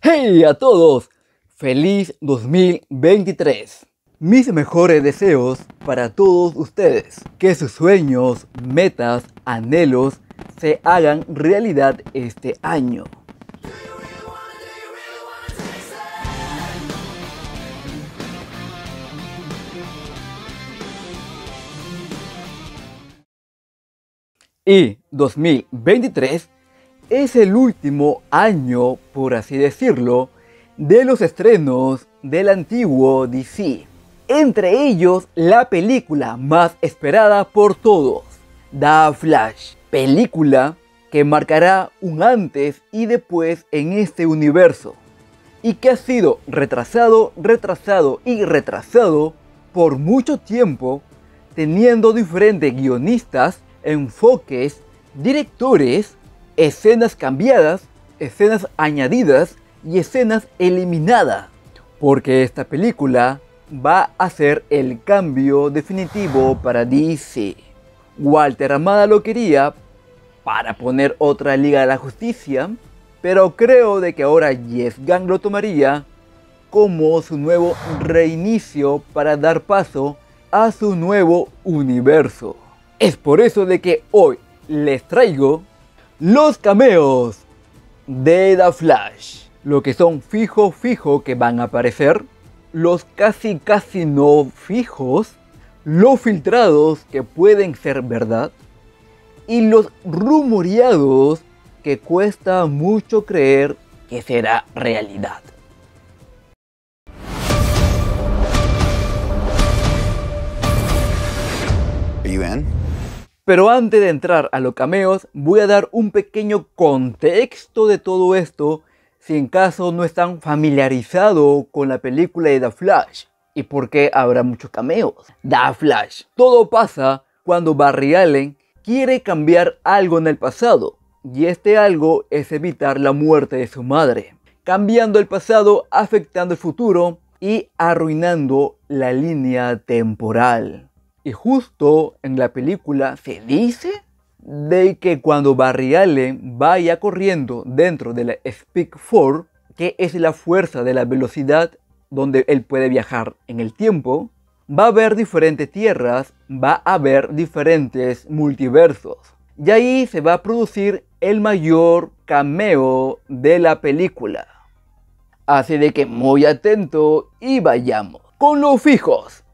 ¡Hey a todos! ¡Feliz 2023! Mis mejores deseos para todos ustedes. Que sus sueños, metas, anhelos se hagan realidad este año. Y 2023 es el último año, por así decirlo, de los estrenos del antiguo DC. Entre ellos, la película más esperada por todos, The Flash. Película que marcará un antes y después en este universo. Y que ha sido retrasado, retrasado y retrasado por mucho tiempo, teniendo diferentes guionistas, enfoques, directores escenas cambiadas, escenas añadidas y escenas eliminadas. Porque esta película va a ser el cambio definitivo para DC. Walter Amada lo quería para poner otra Liga de la Justicia, pero creo de que ahora Yes Gang lo tomaría como su nuevo reinicio para dar paso a su nuevo universo. Es por eso de que hoy les traigo los cameos de The Flash. Lo que son fijo fijo que van a aparecer. Los casi casi no fijos. Los filtrados que pueden ser verdad. Y los rumoreados que cuesta mucho creer que será realidad. Pero antes de entrar a los cameos, voy a dar un pequeño contexto de todo esto si en caso no están familiarizados con la película de The Flash y por qué habrá muchos cameos. The Flash. Todo pasa cuando Barry Allen quiere cambiar algo en el pasado y este algo es evitar la muerte de su madre, cambiando el pasado, afectando el futuro y arruinando la línea temporal. Y justo en la película se dice de que cuando Barry Allen vaya corriendo dentro de la Speak 4, que es la fuerza de la velocidad donde él puede viajar en el tiempo, va a haber diferentes tierras, va a haber diferentes multiversos. Y ahí se va a producir el mayor cameo de la película. Así de que muy atento y vayamos con los fijos.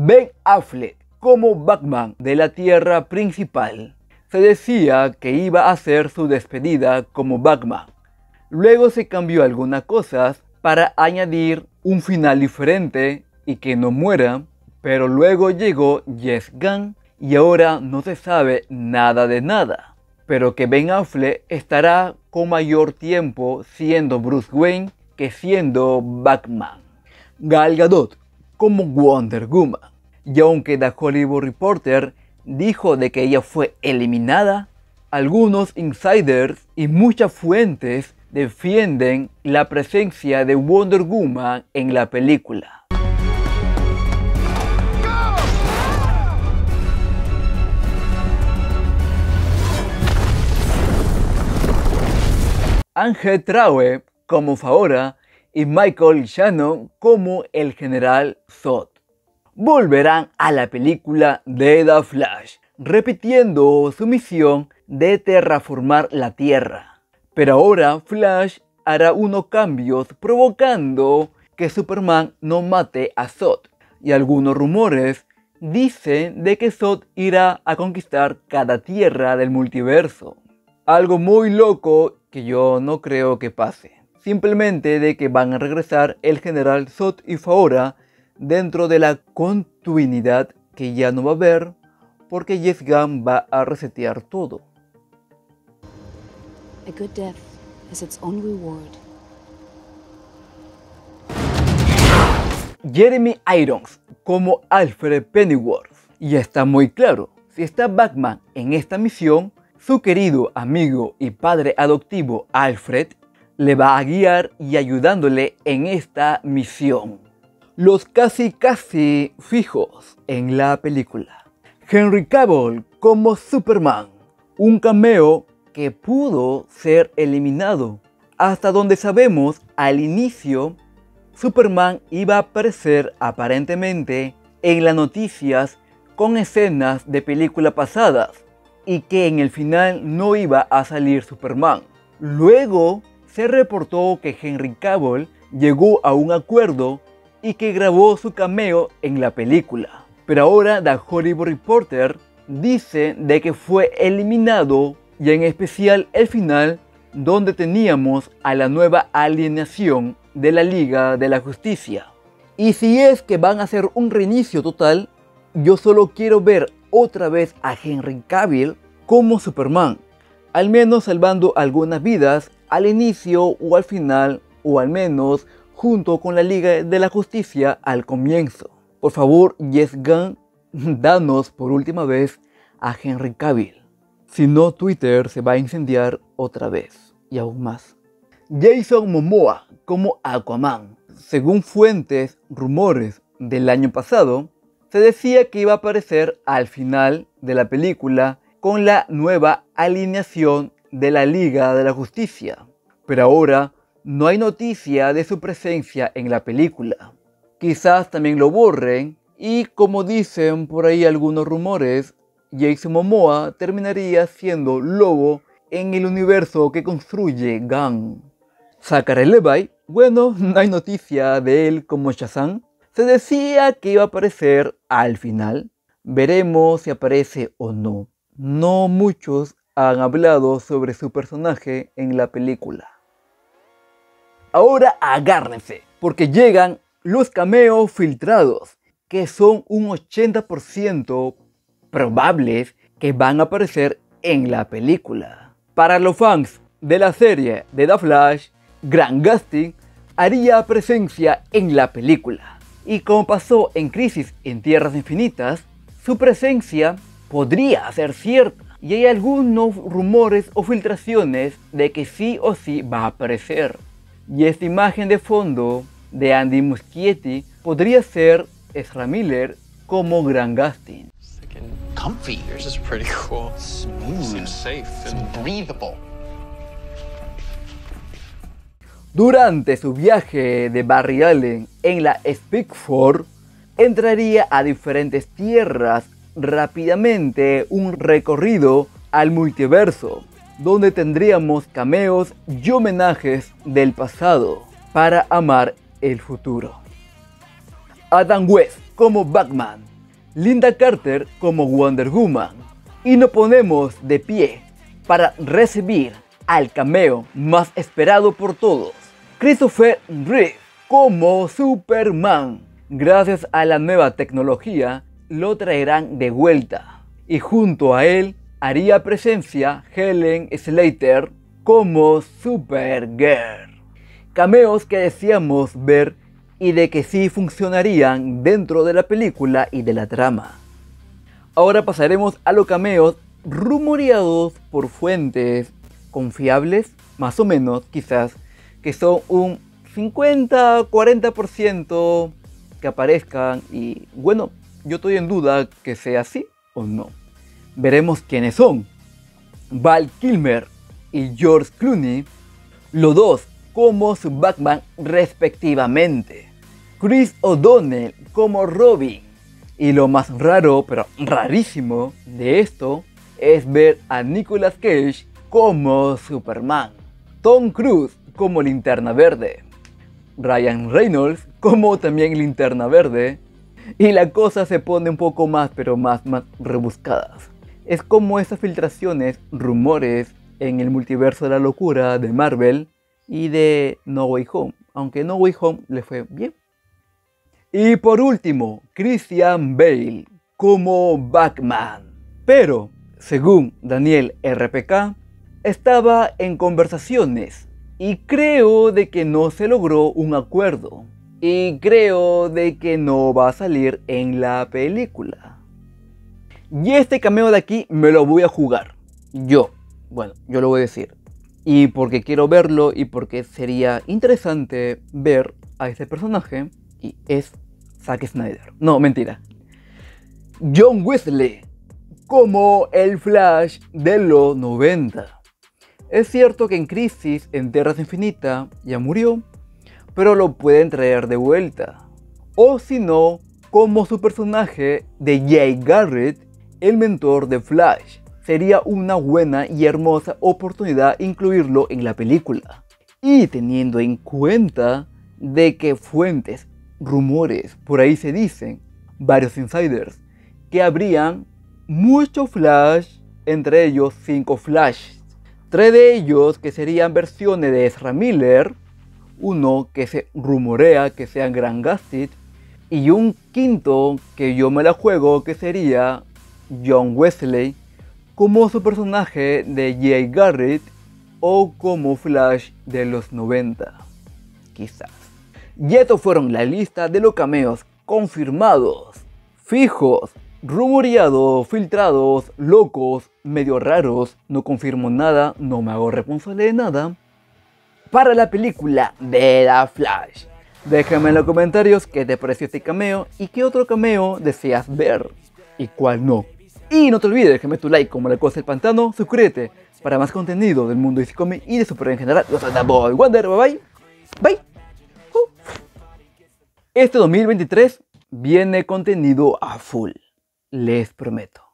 Ben Affleck como Batman de la Tierra principal. Se decía que iba a hacer su despedida como Batman. Luego se cambió algunas cosas para añadir un final diferente y que no muera, pero luego llegó Yes Gunn y ahora no se sabe nada de nada. Pero que Ben Affleck estará con mayor tiempo siendo Bruce Wayne que siendo Batman. Gal Gadot como Wonder Woman. Y aunque The Hollywood Reporter dijo de que ella fue eliminada, algunos insiders y muchas fuentes defienden la presencia de Wonder Woman en la película. Ángel Traue como Faora y Michael Shannon como el general Zod. Volverán a la película de The Flash, repitiendo su misión de terraformar la Tierra. Pero ahora Flash hará unos cambios provocando que Superman no mate a Zod. Y algunos rumores dicen de que Zod irá a conquistar cada tierra del multiverso. Algo muy loco que yo no creo que pase simplemente de que van a regresar el general Zod y Faora dentro de la continuidad que ya no va a haber porque Yes Gunn va a resetear todo. Jeremy Irons como Alfred Pennyworth. Y está muy claro, si está Batman en esta misión, su querido amigo y padre adoptivo Alfred le va a guiar y ayudándole en esta misión. Los casi casi fijos en la película. Henry Cavill como Superman. Un cameo que pudo ser eliminado. Hasta donde sabemos, al inicio, Superman iba a aparecer aparentemente en las noticias con escenas de película pasadas y que en el final no iba a salir Superman. Luego se reportó que Henry Cavill llegó a un acuerdo y que grabó su cameo en la película. Pero ahora The Hollywood Reporter dice de que fue eliminado y en especial el final donde teníamos a la nueva alineación de la Liga de la Justicia. Y si es que van a hacer un reinicio total, yo solo quiero ver otra vez a Henry Cavill como Superman, al menos salvando algunas vidas al inicio o al final, o al menos junto con la Liga de la Justicia al comienzo. Por favor, Yes Gunn, danos por última vez a Henry Cavill. Si no, Twitter se va a incendiar otra vez y aún más. Jason Momoa como Aquaman. Según fuentes, rumores del año pasado, se decía que iba a aparecer al final de la película con la nueva alineación de la Liga de la Justicia. Pero ahora no hay noticia de su presencia en la película. Quizás también lo borren y como dicen por ahí algunos rumores, Jason Momoa terminaría siendo Lobo en el universo que construye Gunn. Zachary Levi, bueno, no hay noticia de él como Shazam. Se decía que iba a aparecer al final. Veremos si aparece o no. No muchos han hablado sobre su personaje en la película. Ahora agárrense, porque llegan los cameos filtrados, que son un 80% probables que van a aparecer en la película. Para los fans de la serie de The Flash, Grant Gustin haría presencia en la película. Y como pasó en Crisis en Tierras Infinitas, su presencia podría ser cierta. Y hay algunos rumores o filtraciones de que sí o sí va a aparecer. Y esta imagen de fondo de Andy Muschietti podría ser Ezra Miller como Grant Gustin. comfy. Yours is pretty cool. Smooth. Seems safe and breathable. Durante su viaje de Barry Allen en la Speakford, entraría a diferentes tierras rápidamente un recorrido al multiverso, donde tendríamos cameos y homenajes del pasado para amar el futuro. Adam West como Batman, Linda Carter como Wonder Woman, y nos ponemos de pie para recibir al cameo más esperado por todos, Christopher Reeve como Superman. Gracias a la nueva tecnología, lo traerán de vuelta. Y junto a él haría presencia Helen Slater como Supergirl. Cameos que decíamos ver y de que sí funcionarían dentro de la película y de la trama. Ahora pasaremos a los cameos rumoreados por fuentes confiables, más o menos quizás, que son un 50-40% que aparezcan y bueno, yo estoy en duda que sea así o no. Veremos quiénes son. Val Kilmer y George Clooney, los dos como su Batman respectivamente. Chris O'Donnell como Robin. Y lo más raro, pero rarísimo de esto, es ver a Nicolas Cage como Superman. Tom Cruise como Linterna Verde. Ryan Reynolds como también Linterna Verde y la cosa se pone un poco más, pero más, rebuscadas. Es como esas filtraciones, rumores en el multiverso de la locura de Marvel y de No Way Home, aunque No Way Home le fue bien. Y por último, Christian Bale como Batman. Pero, según Daniel RPK, estaba en conversaciones y creo de que no se logró un acuerdo. Y creo de que no va a salir en la película. Y este cameo de aquí me lo voy a jugar. Yo. Bueno, yo lo voy a decir. Y porque quiero verlo y porque sería interesante ver a ese personaje. Y es Zack Snyder. No, mentira. John Wesley. Como el Flash de los 90. Es cierto que en Crisis en Tierras Infinita ya murió, pero lo pueden traer de vuelta. O si no, como su personaje de Jay Garrett, el mentor de Flash. Sería una buena y hermosa oportunidad incluirlo en la película. Y teniendo en cuenta de que fuentes, rumores, por ahí se dicen, varios insiders, que habrían mucho Flash, entre ellos 5 Flash. Tres de ellos que serían versiones de Ezra Miller, uno que se rumorea que sea Gran Gastit, y un quinto que yo me la juego que sería John Wesley como su personaje de Jay Garrett o como Flash de los 90, quizás. Y estos fueron la lista de los cameos confirmados, fijos, rumoreados, filtrados, locos, medio raros, no confirmo nada, no me hago responsable de nada, para la película de The Flash. Déjame en los comentarios qué te pareció este cameo y qué otro cameo deseas ver y cuál no. Y no te olvides, déjame tu like como la cosa del pantano, suscríbete para más contenido del mundo de Comics y de super en general. Los Boy Wonder, bye bye. Bye. Uh. Este 2023 viene contenido a full, les prometo.